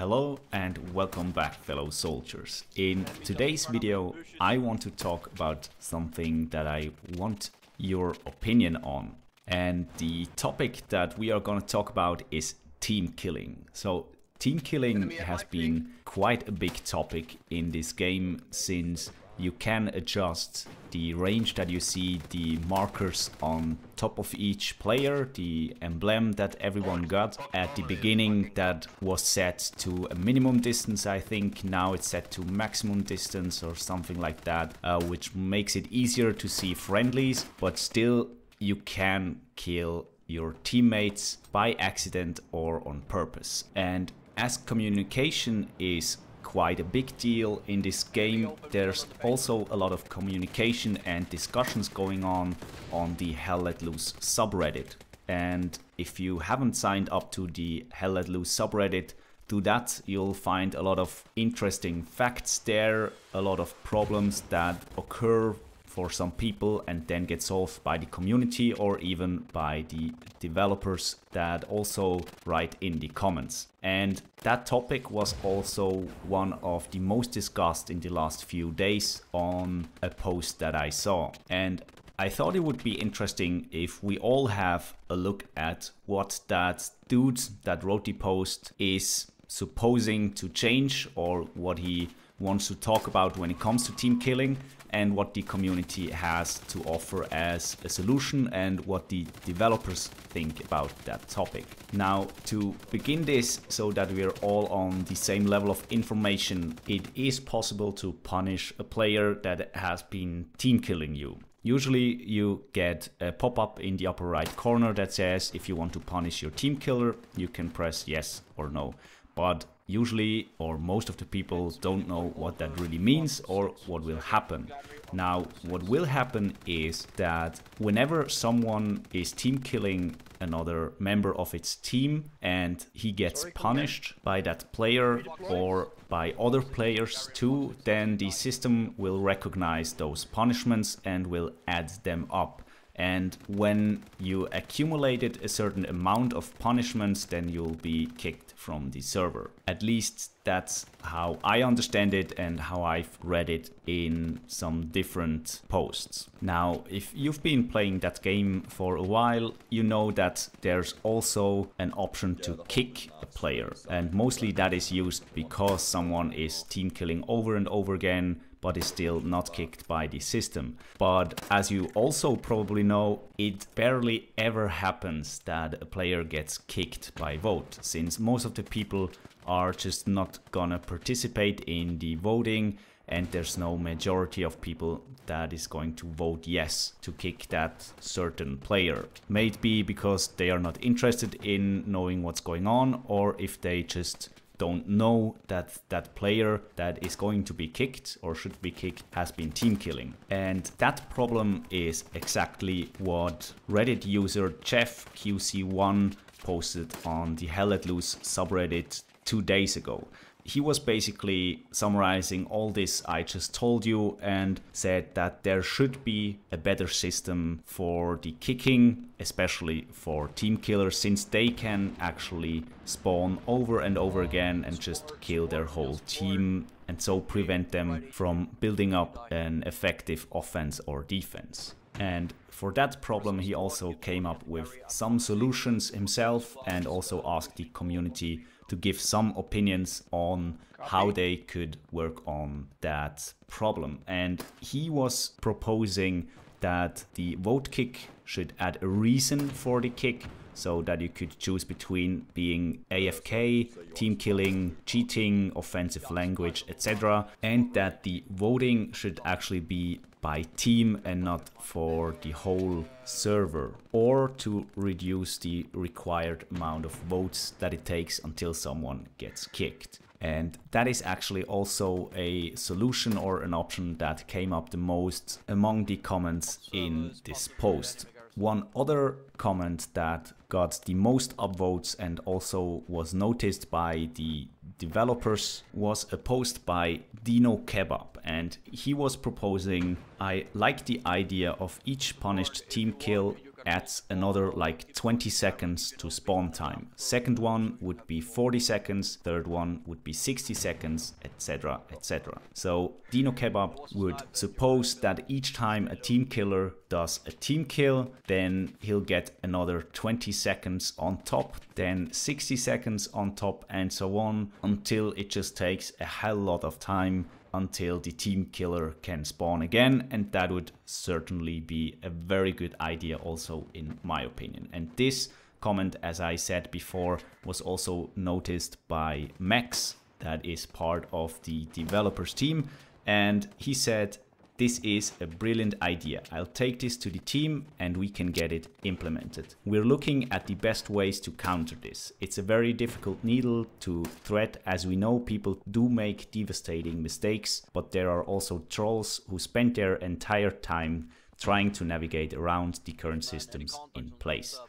Hello and welcome back fellow soldiers. In today's video I want to talk about something that I want your opinion on. And the topic that we are going to talk about is team killing. So team killing has been quite a big topic in this game since you can adjust the range that you see, the markers on top of each player, the emblem that everyone got. At the beginning that was set to a minimum distance I think, now it's set to maximum distance or something like that, uh, which makes it easier to see friendlies, but still you can kill your teammates by accident or on purpose. And as communication is quite a big deal in this game. There's also a lot of communication and discussions going on on the Hell Let Loose subreddit. And if you haven't signed up to the Hell Let Loose subreddit, do that. You'll find a lot of interesting facts there, a lot of problems that occur for some people and then get solved by the community or even by the developers that also write in the comments. And that topic was also one of the most discussed in the last few days on a post that I saw. And I thought it would be interesting if we all have a look at what that dude that wrote the post is supposing to change or what he wants to talk about when it comes to team killing and what the community has to offer as a solution and what the developers think about that topic. Now, to begin this so that we're all on the same level of information, it is possible to punish a player that has been team killing you. Usually you get a pop-up in the upper right corner that says if you want to punish your team killer, you can press yes or no. But usually or most of the people don't know what that really means or what will happen. Now, what will happen is that whenever someone is team killing another member of its team and he gets punished by that player or by other players too, then the system will recognize those punishments and will add them up. And when you accumulated a certain amount of punishments, then you'll be kicked from the server. At least that's how I understand it and how I've read it in some different posts. Now, if you've been playing that game for a while, you know that there's also an option to kick a player. And mostly that is used because someone is team killing over and over again but is still not kicked by the system. But as you also probably know, it barely ever happens that a player gets kicked by vote, since most of the people are just not gonna participate in the voting and there's no majority of people that is going to vote yes to kick that certain player. May it be because they are not interested in knowing what's going on or if they just don't know that that player that is going to be kicked or should be kicked has been team killing. And that problem is exactly what Reddit user Jeff QC1 posted on the Hell Let Loose subreddit two days ago he was basically summarizing all this I just told you and said that there should be a better system for the kicking, especially for team killers, since they can actually spawn over and over again and just kill their whole team and so prevent them from building up an effective offense or defense. And for that problem he also came up with some solutions himself and also asked the community to give some opinions on how they could work on that problem. And he was proposing that the vote kick should add a reason for the kick so that you could choose between being AFK, team killing, cheating, offensive language, etc. And that the voting should actually be by team and not for the whole server or to reduce the required amount of votes that it takes until someone gets kicked. And that is actually also a solution or an option that came up the most among the comments in this post. One other comment that got the most upvotes and also was noticed by the developers was a post by Dino Kebab and he was proposing I like the idea of each punished team kill adds another like 20 seconds to spawn time. Second one would be 40 seconds, third one would be 60 seconds, etc, etc. So Dino Kebab would suppose that each time a team killer does a team kill, then he'll get another 20 seconds on top, then 60 seconds on top and so on until it just takes a hell lot of time until the team killer can spawn again and that would certainly be a very good idea also in my opinion. And this comment as I said before was also noticed by Max that is part of the developers team and he said this is a brilliant idea. I'll take this to the team and we can get it implemented. We're looking at the best ways to counter this. It's a very difficult needle to thread as we know people do make devastating mistakes, but there are also trolls who spend their entire time trying to navigate around the current systems in place.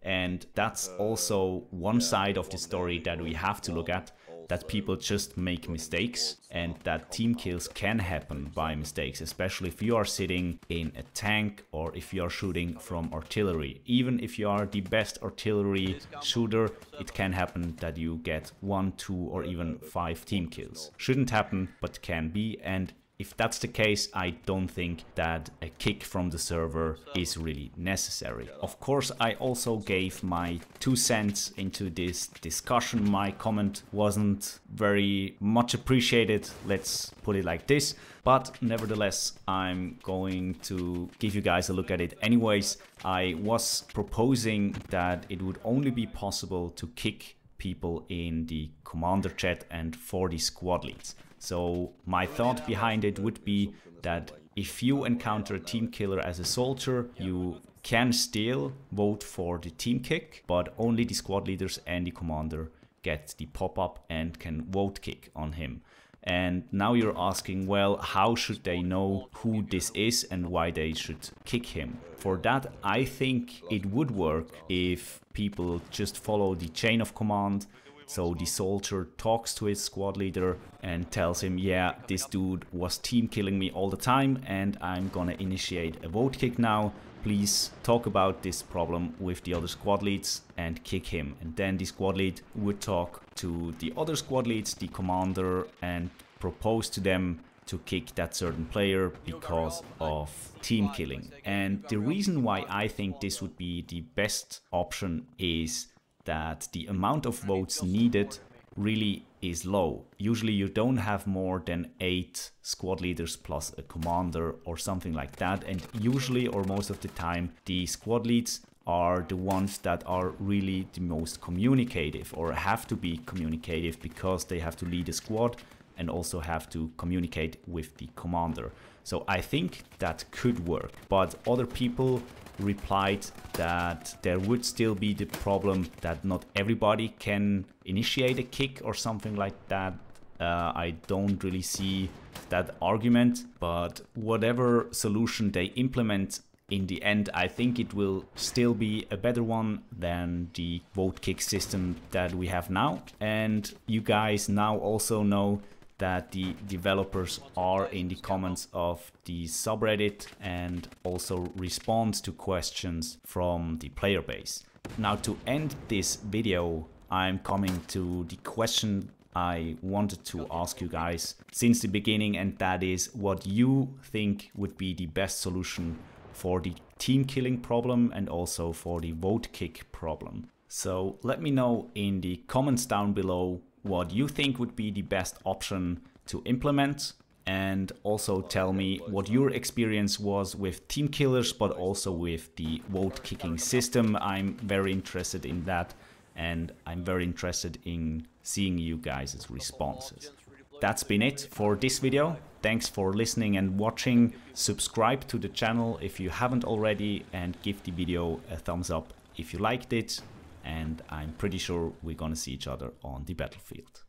And that's also one side of the story that we have to look at that people just make mistakes and that team kills can happen by mistakes, especially if you are sitting in a tank or if you are shooting from artillery. Even if you are the best artillery shooter, it can happen that you get one, two or even five team kills. Shouldn't happen, but can be and if that's the case, I don't think that a kick from the server is really necessary. Of course, I also gave my two cents into this discussion. My comment wasn't very much appreciated, let's put it like this. But nevertheless, I'm going to give you guys a look at it anyways. I was proposing that it would only be possible to kick people in the commander chat and for the squad leads. So my thought behind it would be that if you encounter a team killer as a soldier, you can still vote for the team kick, but only the squad leaders and the commander get the pop-up and can vote kick on him. And now you're asking, well, how should they know who this is and why they should kick him? For that, I think it would work if people just follow the chain of command so the soldier talks to his squad leader and tells him, yeah, this dude was team killing me all the time and I'm gonna initiate a vote kick now. Please talk about this problem with the other squad leads and kick him. And then the squad lead would talk to the other squad leads, the commander, and propose to them to kick that certain player because of team killing. And the reason why I think this would be the best option is that the amount of votes needed really is low. Usually you don't have more than 8 squad leaders plus a commander or something like that and usually or most of the time the squad leads are the ones that are really the most communicative or have to be communicative because they have to lead a squad and also have to communicate with the commander. So I think that could work, but other people replied that there would still be the problem that not everybody can initiate a kick or something like that. Uh, I don't really see that argument, but whatever solution they implement in the end, I think it will still be a better one than the vote kick system that we have now. And you guys now also know that the developers are in the comments of the subreddit and also respond to questions from the player base. Now to end this video, I'm coming to the question I wanted to ask you guys since the beginning and that is what you think would be the best solution for the team killing problem and also for the vote kick problem. So let me know in the comments down below what you think would be the best option to implement and also tell me what your experience was with team killers but also with the vote kicking system. I'm very interested in that and I'm very interested in seeing you guys' responses. That's been it for this video. Thanks for listening and watching. Subscribe to the channel if you haven't already and give the video a thumbs up if you liked it and I'm pretty sure we're gonna see each other on the battlefield.